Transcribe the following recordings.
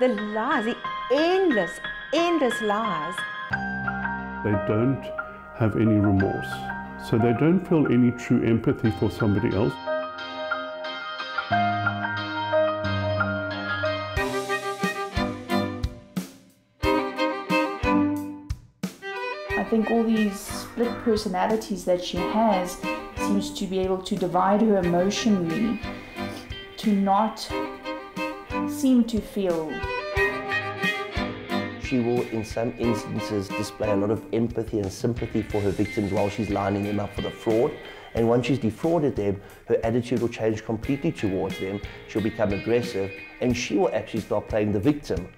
The lies, the endless, endless lies. They don't have any remorse. So they don't feel any true empathy for somebody else. I think all these split personalities that she has seems to be able to divide her emotionally to not seem to feel she will, in some instances, display a lot of empathy and sympathy for her victims while she's lining them up for the fraud. And once she's defrauded them, her attitude will change completely towards them. She'll become aggressive and she will actually start playing the victim.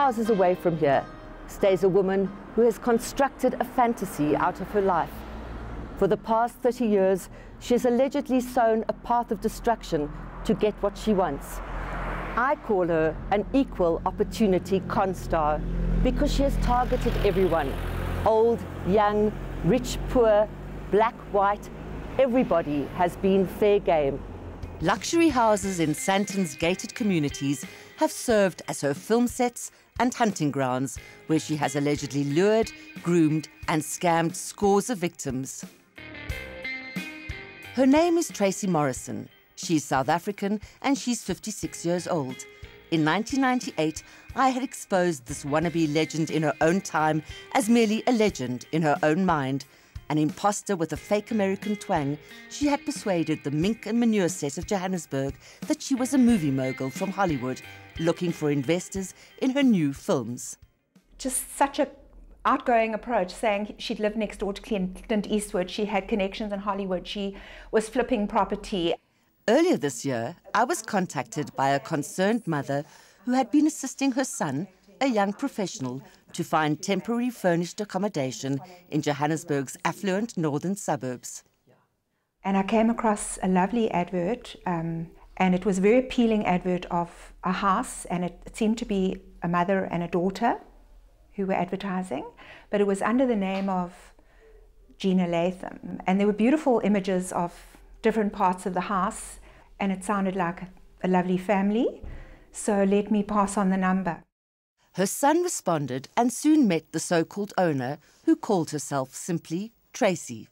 Houses away from here stays a woman who has constructed a fantasy out of her life. For the past 30 years, she has allegedly sown a path of destruction to get what she wants. I call her an equal opportunity con star because she has targeted everyone old, young, rich, poor, black, white. Everybody has been fair game. Luxury houses in Sandton's gated communities have served as her film sets and hunting grounds, where she has allegedly lured, groomed, and scammed scores of victims. Her name is Tracy Morrison. She's South African and she's 56 years old. In 1998, I had exposed this wannabe legend in her own time as merely a legend in her own mind. An imposter with a fake American twang, she had persuaded the mink and manure set of Johannesburg that she was a movie mogul from Hollywood looking for investors in her new films. Just such a outgoing approach, saying she'd lived next door to Clint Eastwood, she had connections in Hollywood, she was flipping property. Earlier this year, I was contacted by a concerned mother who had been assisting her son, a young professional, to find temporary furnished accommodation in Johannesburg's affluent northern suburbs. And I came across a lovely advert um, and it was a very appealing advert of a house, and it, it seemed to be a mother and a daughter who were advertising, but it was under the name of Gina Latham. And there were beautiful images of different parts of the house, and it sounded like a lovely family. So let me pass on the number. Her son responded and soon met the so called owner, who called herself simply Tracy.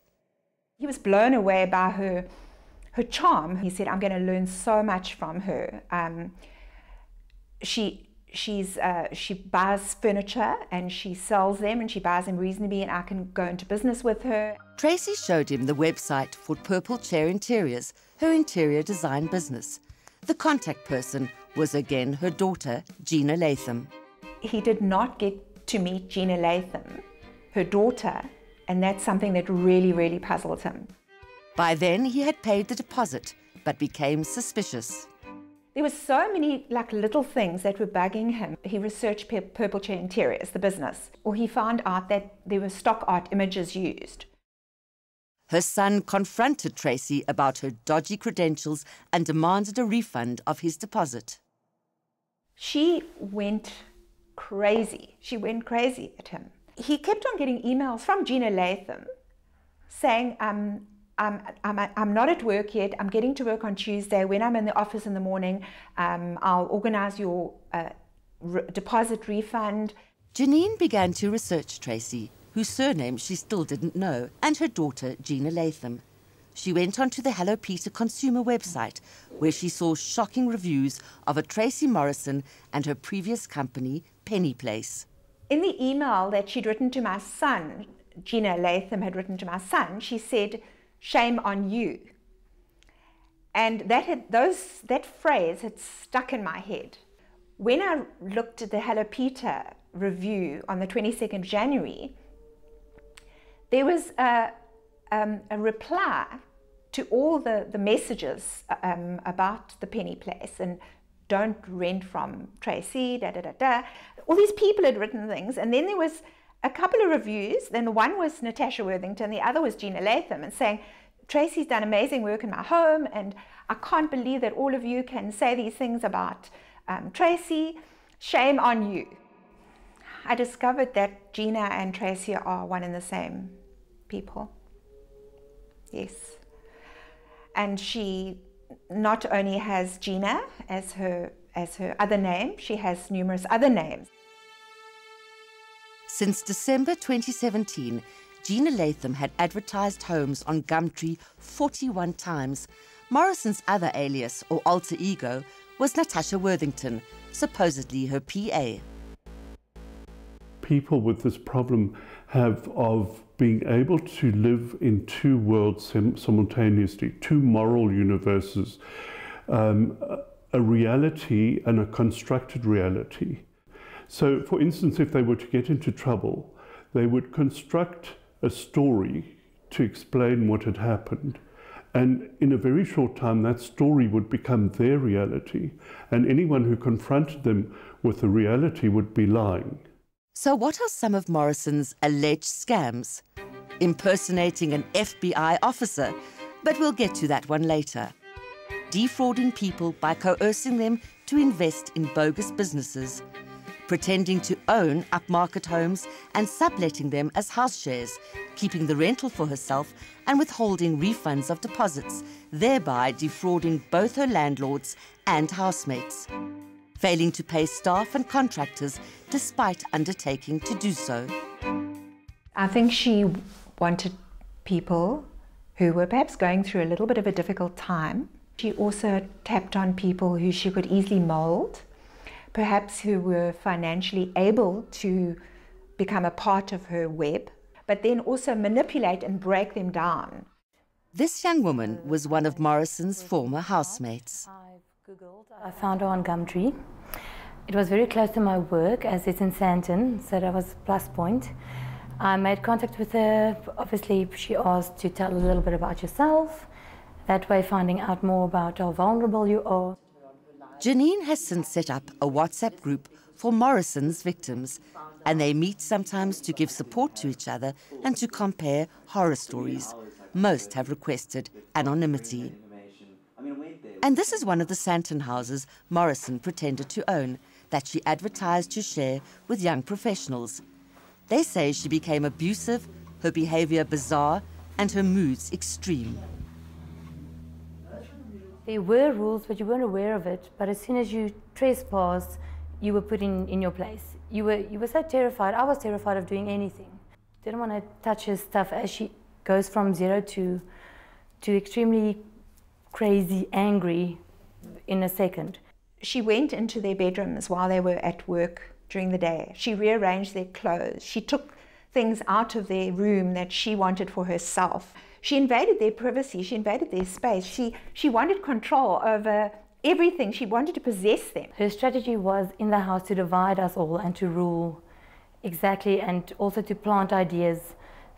He was blown away by her her charm. He said, I'm going to learn so much from her. Um, she she's uh, she buys furniture and she sells them and she buys them reasonably and I can go into business with her. Tracy showed him the website for Purple Chair Interiors, her interior design business. The contact person was again her daughter, Gina Latham. He did not get to meet Gina Latham, her daughter, and that's something that really, really puzzled him. By then, he had paid the deposit, but became suspicious. There were so many like little things that were bugging him. He researched Purple Chair Interiors, the business, or he found out that there were stock art images used. Her son confronted Tracy about her dodgy credentials and demanded a refund of his deposit. She went crazy. She went crazy at him. He kept on getting emails from Gina Latham saying, um, I'm, I'm, I'm not at work yet. I'm getting to work on Tuesday. When I'm in the office in the morning, um, I'll organize your uh, re deposit refund. Janine began to research Tracy, whose surname she still didn't know, and her daughter, Gina Latham. She went onto the Hello Peter consumer website, where she saw shocking reviews of a Tracy Morrison and her previous company, Penny Place. In the email that she'd written to my son, Gina Latham had written to my son, she said, shame on you. And that, had, those, that phrase had stuck in my head. When I looked at the Hello Peter review on the 22nd January, there was a, um, a reply to all the, the messages um, about the penny place. And don't rent from Tracy, da da da da. All these people had written things, and then there was a couple of reviews. Then one was Natasha Worthington, the other was Gina Latham, and saying, Tracy's done amazing work in my home, and I can't believe that all of you can say these things about um, Tracy. Shame on you. I discovered that Gina and Tracy are one and the same people. Yes. And she not only has Gina as her as her other name, she has numerous other names. Since December 2017, Gina Latham had advertised homes on Gumtree 41 times. Morrison's other alias, or alter ego, was Natasha Worthington, supposedly her PA. People with this problem have of being able to live in two worlds simultaneously, two moral universes, um, a reality and a constructed reality. So, for instance, if they were to get into trouble, they would construct a story to explain what had happened. And in a very short time, that story would become their reality, and anyone who confronted them with the reality would be lying. So, what are some of Morrison's alleged scams? Impersonating an FBI officer, but we'll get to that one later. Defrauding people by coercing them to invest in bogus businesses. Pretending to own upmarket homes and subletting them as house shares, keeping the rental for herself and withholding refunds of deposits, thereby defrauding both her landlords and housemates failing to pay staff and contractors despite undertaking to do so. I think she wanted people who were perhaps going through a little bit of a difficult time. She also tapped on people who she could easily mold, perhaps who were financially able to become a part of her web, but then also manipulate and break them down. This young woman was one of Morrison's former housemates. I Googled. I found her on Gumtree. It was very close to my work as it's in Sandton, so that was a plus point. I made contact with her. Obviously, she asked to tell a little bit about yourself. That way, finding out more about how vulnerable you are. Janine has since set up a WhatsApp group for Morrison's victims, and they meet sometimes to give support to each other and to compare horror stories. Most have requested anonymity. And this is one of the Sandton houses Morrison pretended to own, that she advertised to share with young professionals. They say she became abusive, her behavior bizarre, and her moods extreme. There were rules, but you weren't aware of it. But as soon as you trespassed, you were put in, in your place. You were, you were so terrified. I was terrified of doing anything. Didn't want to touch her stuff as she goes from zero to, to extremely crazy, angry in a second. She went into their bedrooms while they were at work during the day. She rearranged their clothes. She took things out of their room that she wanted for herself. She invaded their privacy. She invaded their space. She, she wanted control over everything. She wanted to possess them. Her strategy was in the house to divide us all and to rule exactly, and also to plant ideas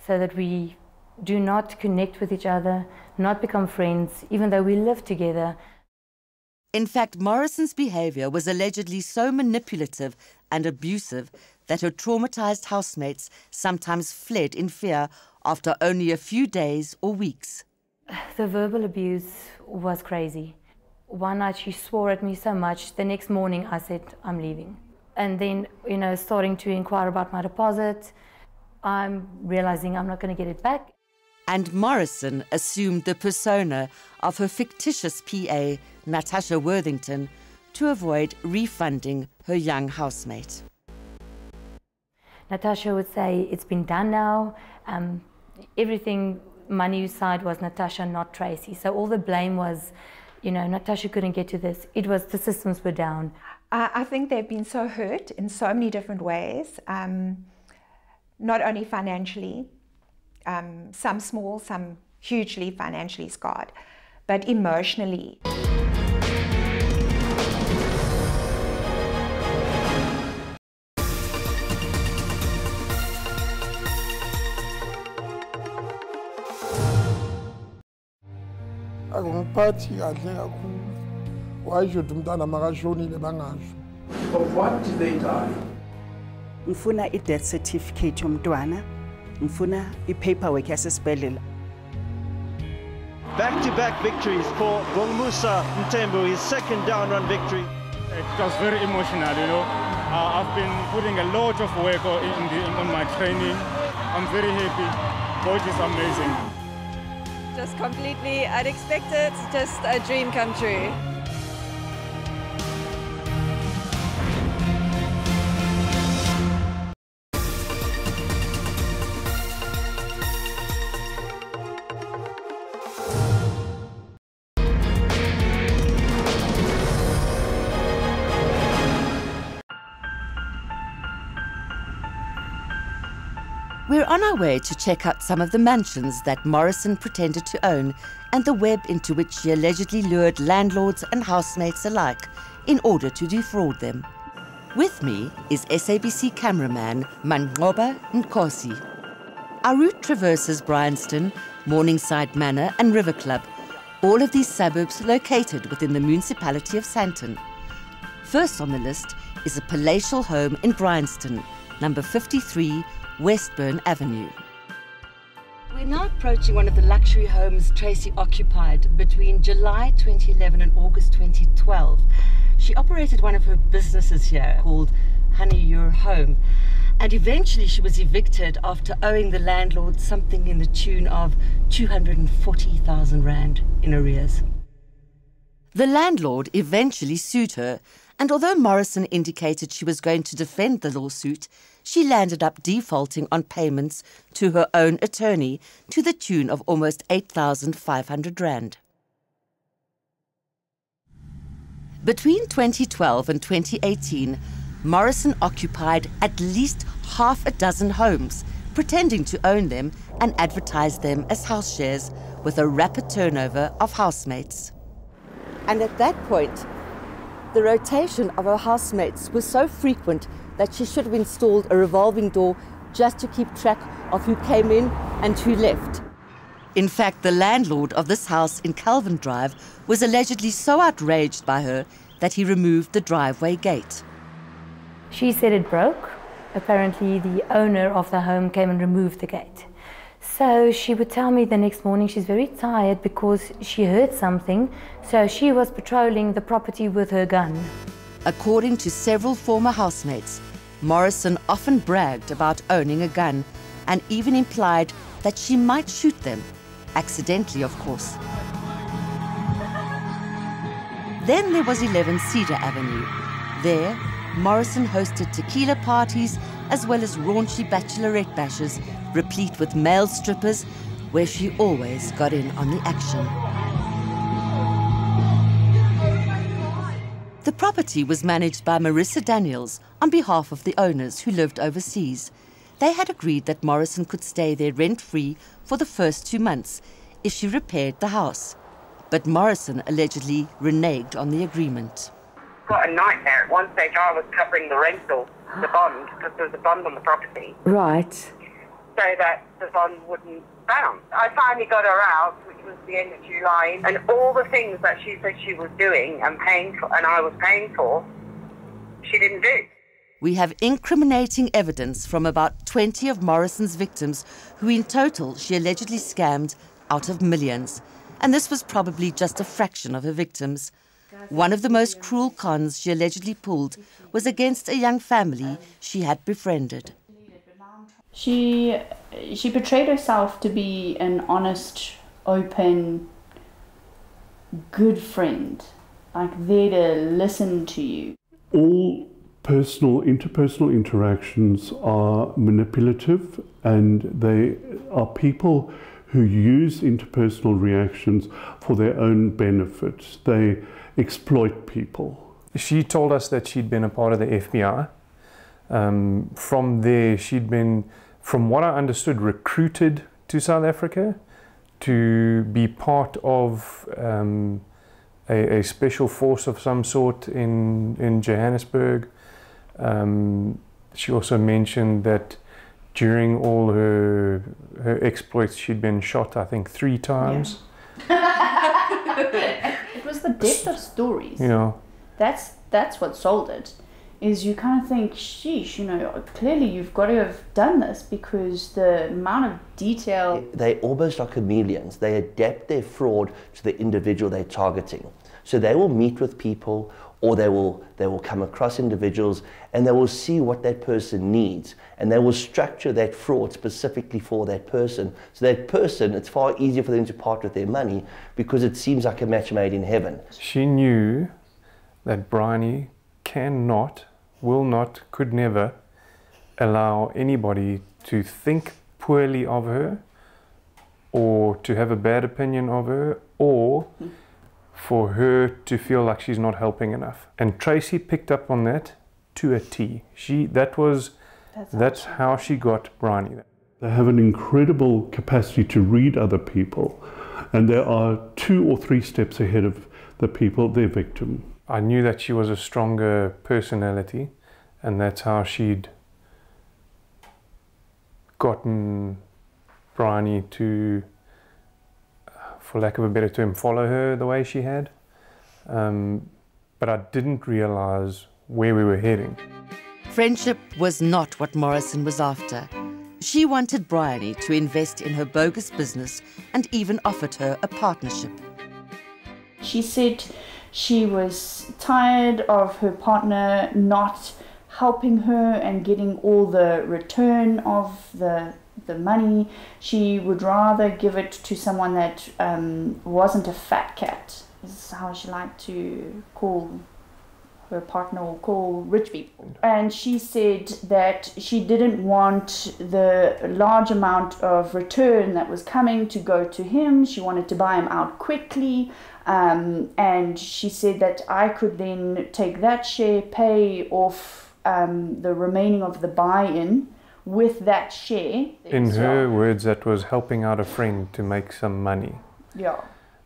so that we do not connect with each other, not become friends, even though we live together. In fact, Morrison's behavior was allegedly so manipulative and abusive that her traumatized housemates sometimes fled in fear after only a few days or weeks. The verbal abuse was crazy. One night she swore at me so much, the next morning I said, I'm leaving. And then, you know, starting to inquire about my deposit, I'm realizing I'm not going to get it back and Morrison assumed the persona of her fictitious PA, Natasha Worthington, to avoid refunding her young housemate. Natasha would say, It's been done now. Um, everything money side was Natasha, not Tracy. So all the blame was, you know, Natasha couldn't get to this. It was the systems were down. I think they've been so hurt in so many different ways, um, not only financially, um, some small, some hugely financially scarred, but emotionally. Akungiphathi kahle kakhulu wayisho ukuthi umntana makashonile bangasho Of what did they die? ngifuna i-death certificate yomntwana ngifuna i-paperwork yasesibhedlela Back-to-back victories for Bongmusa Mthembu, his second down run victory. It was very emotional, you know. Uh, I've been putting a lot of work on, in the, on my training. I'm very happy. Coach is amazing. Just completely unexpected, just a dream come true. We're on our way to check out some of the mansions that Morrison pretended to own and the web into which she allegedly lured landlords and housemates alike in order to defraud them. With me is SABC cameraman Mangoba Nkosi. Our route traverses Bryanston, Morningside Manor, and River Club, all of these suburbs located within the municipality of Sandton. First on the list is a palatial home in Bryanston, number 53 Westburn Avenue. We're now approaching one of the luxury homes Tracy occupied between July 2011 and August 2012. She operated one of her businesses here called Honey Your Home, and eventually she was evicted after owing the landlord something in the tune of 240,000 Rand in arrears. The landlord eventually sued her, and although Morrison indicated she was going to defend the lawsuit, she landed up defaulting on payments to her own attorney to the tune of almost 8,500 Rand. Between 2012 and 2018, Morrison occupied at least half a dozen homes, pretending to own them and advertised them as house shares with a rapid turnover of housemates. And at that point, the rotation of her housemates was so frequent that she should have installed a revolving door just to keep track of who came in and who left. In fact, the landlord of this house in Calvin Drive was allegedly so outraged by her that he removed the driveway gate. She said it broke. Apparently, the owner of the home came and removed the gate. So she would tell me the next morning she's very tired because she heard something. So she was patrolling the property with her gun. According to several former housemates, Morrison often bragged about owning a gun and even implied that she might shoot them, accidentally, of course. Then there was 11 Cedar Avenue. There, Morrison hosted tequila parties as well as raunchy bachelorette bashes, replete with male strippers, where she always got in on the action. The property was managed by Marissa Daniels on behalf of the owners who lived overseas. They had agreed that Morrison could stay there rent free for the first two months if she repaired the house. But Morrison allegedly reneged on the agreement. Got a nightmare. At one stage, I was covering the rental, the bond, because there was a bond on the property, Right. so that the bond wouldn't bounce. I finally got her out, which was the end of July, and all the things that she said she was doing and paying for, and I was paying for, she didn't do. We have incriminating evidence from about 20 of Morrison's victims, who in total she allegedly scammed out of millions. And this was probably just a fraction of her victims. One of the most cruel cons she allegedly pulled was against a young family she had befriended. She she portrayed herself to be an honest, open, good friend, like there to listen to you. All personal, interpersonal interactions are manipulative and they are people who use interpersonal reactions for their own benefit. They exploit people. She told us that she'd been a part of the FBI. Um, from there, she'd been, from what I understood, recruited to South Africa to be part of um, a, a special force of some sort in, in Johannesburg. Um, she also mentioned that during all her her exploits, she'd been shot, I think, three times. It was the depth of stories. Yeah. That's that's what sold it. Is you kind of think, sheesh, you know, clearly you've got to have done this because the amount of detail. They almost are chameleons. They adapt their fraud to the individual they're targeting. So they will meet with people or they will they will come across individuals and they will see what that person needs and they will structure that fraud specifically for that person. So that person it's far easier for them to part with their money because it seems like a match made in heaven. She knew that Bryony cannot will not could never allow anybody to think poorly of her or to have a bad opinion of her or hmm. For her to feel like she's not helping enough. And Tracy picked up on that to a T. She that was that's, that's how she got Bryony. They have an incredible capacity to read other people, and they are two or three steps ahead of the people, their victim. I knew that she was a stronger personality, and that's how she'd gotten Bryony to for lack of a better term, follow her the way she had. Um, but I didn't realize where we were heading. Friendship was not what Morrison was after. She wanted Bryony to invest in her bogus business and even offered her a partnership. She said she was tired of her partner not helping her and getting all the return of the the money. She would rather give it to someone that um, wasn't a fat cat. This is how she liked to call her partner or call rich people. And she said that she didn't want the large amount of return that was coming to go to him. She wanted to buy him out quickly. Um, and she said that I could then take that share, pay off um, the remaining of the buy in with that share. In her words, that was helping out a friend to make some money. Yeah.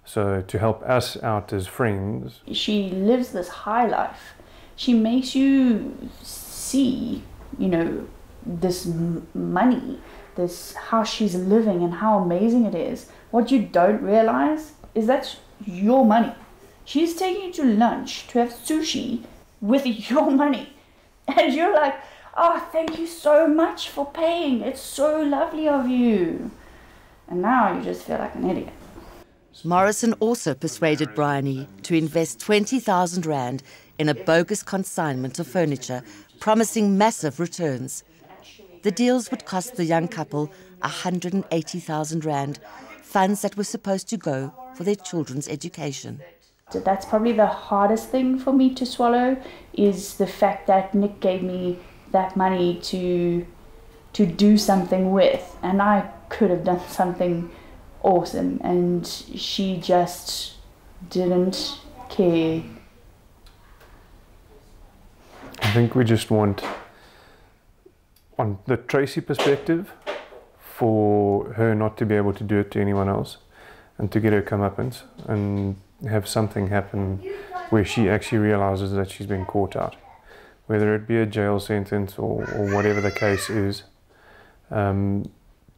So to help us out as friends. She lives this high life. She makes you see, you know, this m- money, this how she's living and how amazing it is. What you don't realize is that's your money. She's taking you to lunch to have sushi with your money. And you're like, Oh, thank you so much for paying. It's so lovely of you. And now you just feel like an idiot. Morrison also persuaded Bryony to invest 20,000 Rand in a bogus consignment of furniture, promising massive returns. The deals would cost the young couple 180,000 Rand, funds that were supposed to go for their children's education. That's probably the hardest thing for me to swallow is the fact that Nick gave me that money to to do something with and I could have done something awesome and she just didn't care. I think we just want on the Tracy perspective for her not to be able to do it to anyone else and to get her comeuppance and have something happen where she actually realizes that she's been caught out whether it be a jail sentence or, or whatever the case is. Um,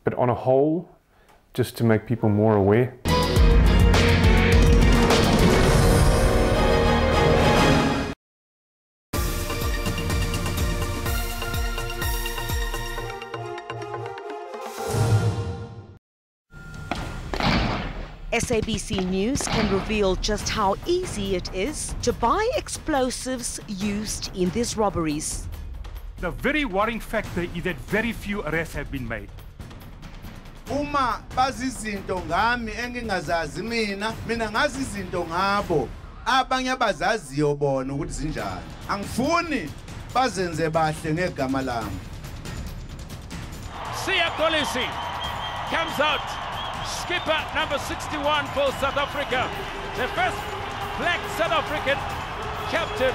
but on a whole, just to make people more aware. SABC News can reveal just how easy it is to buy explosives used in these robberies. The very worrying factor is that very few arrests have been made. uma bazizinto ngami engingazazi mina mina ngazi izinto ngabo. Abanye abazaziyo bona ukuthi zinjani. Angifuni bazenze bahle ngegama lami. Siya Kolisi comes out skipper number 61 for South Africa. The first black South African captain.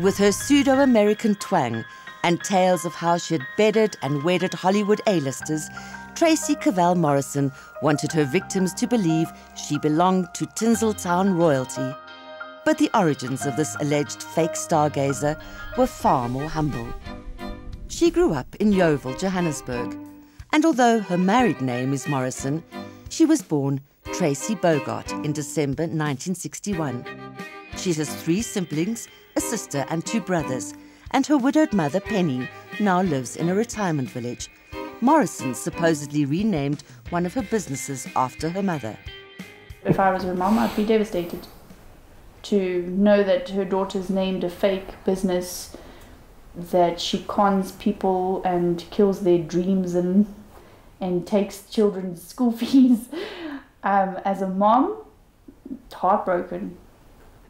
With her pseudo-American twang, and tales of how she had bedded and wedded Hollywood A-listers, Tracy Cavell Morrison wanted her victims to believe she belonged to Tinseltown royalty. But the origins of this alleged fake stargazer were far more humble. She grew up in Yeoville, Johannesburg, and although her married name is Morrison, she was born Tracy Bogart in December 1961. She has three siblings, a sister, and two brothers, and her widowed mother, Penny, now lives in a retirement village. Morrison supposedly renamed one of her businesses after her mother. If I was her mom, I'd be devastated to know that her daughter's named a fake business that she cons people and kills their dreams and and takes children's school fees. Um, as a mom, heartbroken.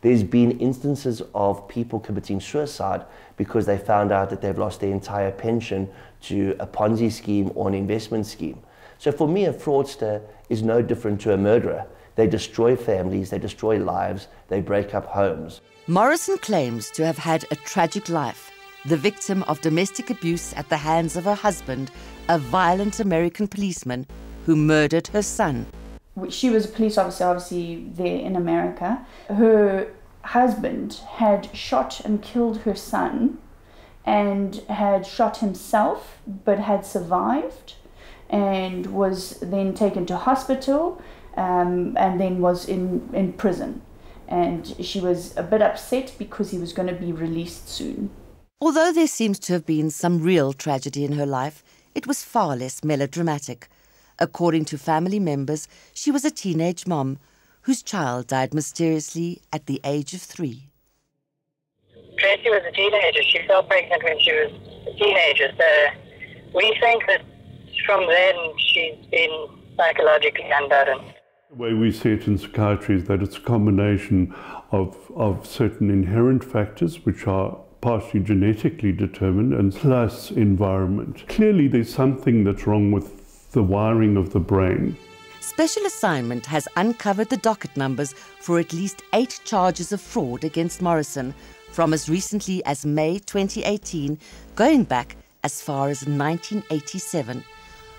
There's been instances of people committing suicide because they found out that they've lost their entire pension to a Ponzi scheme or an investment scheme. So for me, a fraudster is no different to a murderer. They destroy families, they destroy lives, they break up homes. Morrison claims to have had a tragic life, the victim of domestic abuse at the hands of her husband, a violent American policeman who murdered her son. She was a police officer, obviously, there in America. Her husband had shot and killed her son and had shot himself but had survived and was then taken to hospital um, and then was in, in prison. And she was a bit upset because he was going to be released soon. Although there seems to have been some real tragedy in her life, it was far less melodramatic. According to family members, she was a teenage mom whose child died mysteriously at the age of three. Tracy was a teenager. She fell pregnant when she was a teenager. So we think that from then she's been psychologically unbalanced. The way we see it in psychiatry is that it's a combination of, of certain inherent factors which are partially genetically determined and plus environment. Clearly, there's something that's wrong with the wiring of the brain. Special Assignment has uncovered the docket numbers for at least eight charges of fraud against Morrison from as recently as May 2018, going back as far as 1987.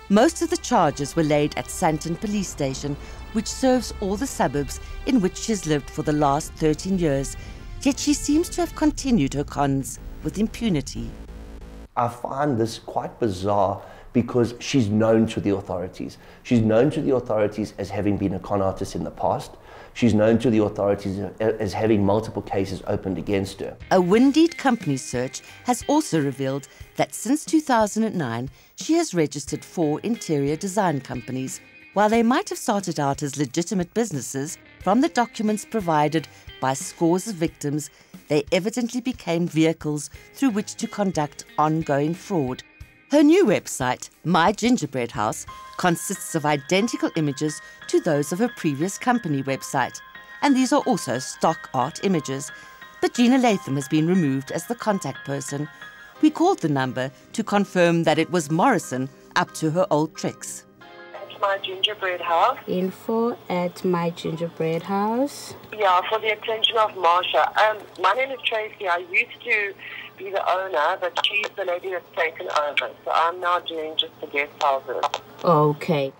Most of the charges were laid at Sandton Police Station, which serves all the suburbs in which she's lived for the last 13 years, yet she seems to have continued her cons with impunity. I find this quite bizarre because she's known to the authorities. She's known to the authorities as having been a con artist in the past. She's known to the authorities as having multiple cases opened against her. A Windeed company search has also revealed that since 2009, she has registered four interior design companies. While they might have started out as legitimate businesses, from the documents provided by scores of victims, they evidently became vehicles through which to conduct ongoing fraud. Her new website, My Gingerbread House, consists of identical images to those of her previous company website, and these are also stock art images. But Gina Latham has been removed as the contact person. We called the number to confirm that it was Morrison up to her old tricks. At my gingerbread house. Info at my gingerbread house. Yeah, for the attention of Marsha. Um, my name is Tracy. I used to be the owner, but she's the lady that's taken over. So I'm now doing just the guest houses. Okay.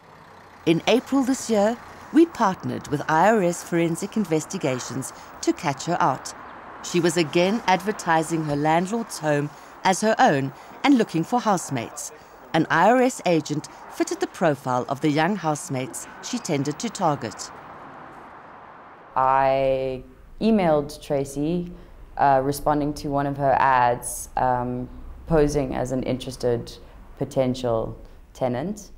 In April this year, we partnered with IRS Forensic Investigations to catch her out. She was again advertising her landlord's home as her own and looking for housemates. An IRS agent fitted the profile of the young housemates she tended to target. I emailed Tracy uh, responding to one of her ads um, posing as an interested potential tenant.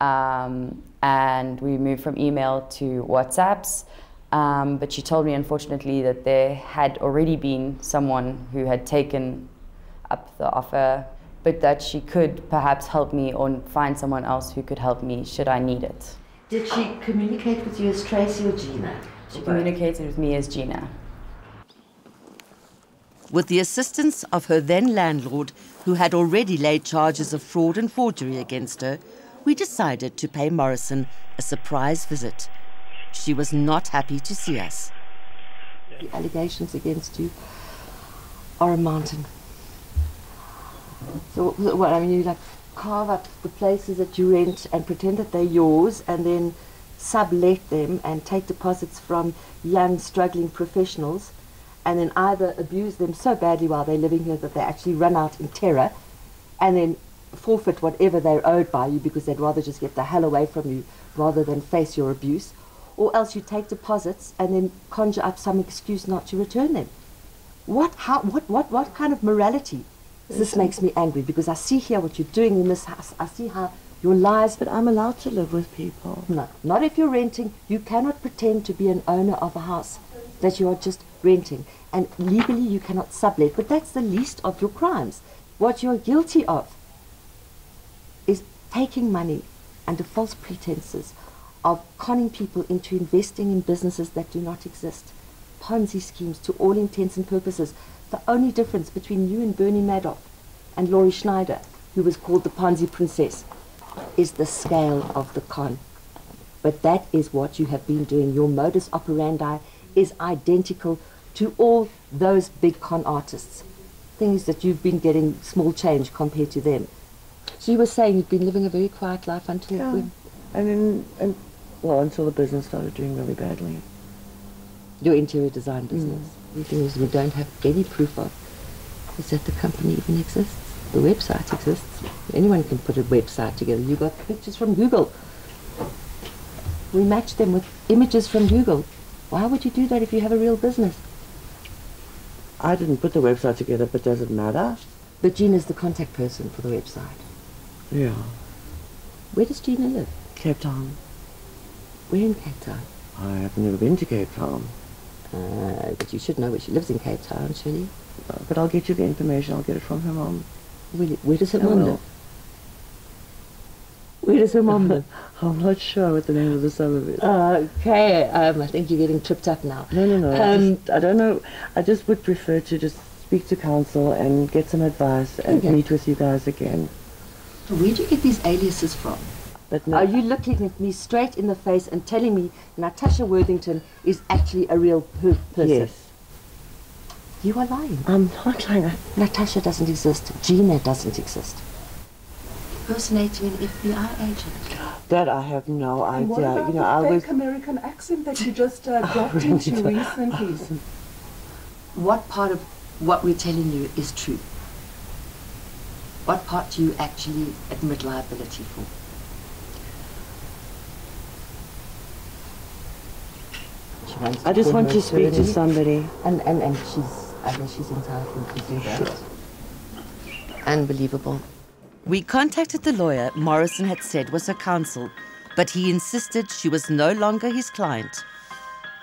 Um, and we moved from email to WhatsApps. Um, but she told me, unfortunately, that there had already been someone who had taken up the offer, but that she could perhaps help me or find someone else who could help me should I need it. Did she communicate with you as Tracy or Gina? She communicated with me as Gina. With the assistance of her then landlord, who had already laid charges of fraud and forgery against her, we decided to pay Morrison a surprise visit. She was not happy to see us. The allegations against you are a mountain. So, what, I mean, you like carve up the places that you rent and pretend that they're yours and then sublet them and take deposits from young struggling professionals and then either abuse them so badly while they're living here that they actually run out in terror and then forfeit whatever they're owed by you because they'd rather just get the hell away from you rather than face your abuse or else you take deposits and then conjure up some excuse not to return them what how what what what kind of morality this makes me angry because I see here what you're doing in this house. I see how your lies. But I'm allowed to live with people. No, not if you're renting. You cannot pretend to be an owner of a house that you are just renting. And legally you cannot sublet. But that's the least of your crimes. What you're guilty of is taking money under false pretenses of conning people into investing in businesses that do not exist. Ponzi schemes to all intents and purposes. The only difference between you and Bernie Madoff and Laurie Schneider, who was called the Ponzi Princess, is the scale of the con. But that is what you have been doing. Your modus operandi is identical to all those big con artists. Things that you've been getting small change compared to them. So you were saying you've been living a very quiet life until Yeah. when? And then, and, well, until the business started doing really badly. Your interior design mm. business. The thing is we don't have any proof of is that the company even exists. The website exists. Anyone can put a website together. You got pictures from Google. We match them with images from Google. Why would you do that if you have a real business? I didn't put the website together, but does it matter? But Gina's the contact person for the website. Yeah. Where does Gina live? Cape Town. Where in Cape Town? I have never been to Cape Town. Uh, but you should know where she lives in Cape Town, surely. Uh, But I'll get you the information. I'll get it from her mom. Really? Where does her I mom will. live? Where does her mom live? I'm not sure what the name of the suburb is. Okay, um, I think you're getting tripped up now. No, no, no. I, Um, just, I don't know. I just would prefer to just speak to counsel and get some advice and Okay. meet with you guys again. Where do you get these aliases from? But no, Are you looking at me straight in the face and telling me Natasha Worthington is actually a real per- person? Yes. You are lying. I'm not lying. Natasha doesn't exist. Gina doesn't exist. Impersonating an FBI agent. That I have no And what idea. about You know, the I fake was. American accent that you just uh, dropped into recently? What part of what we're telling you is true? What part do you actually admit liability for? I just want her to speak to somebody. And, and, and she's, I guess she's entitled to do that. Unbelievable. We contacted the lawyer Morrison had said was her counsel, but he insisted she was no longer his client.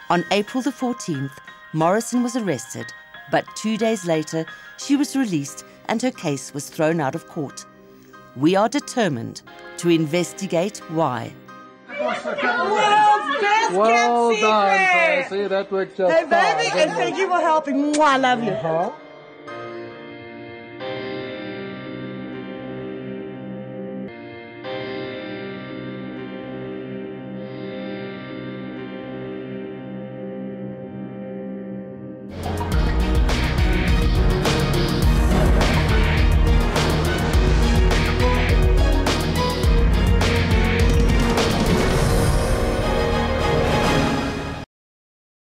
On April the 14th, Morrison was arrested, but two days later, she was released and her case was thrown out of court. We are determined to investigate why. Well done, Tracy. That worked just Hey, fine. baby, didn't and thank you for helping. Mwah, I love you. Uh-huh.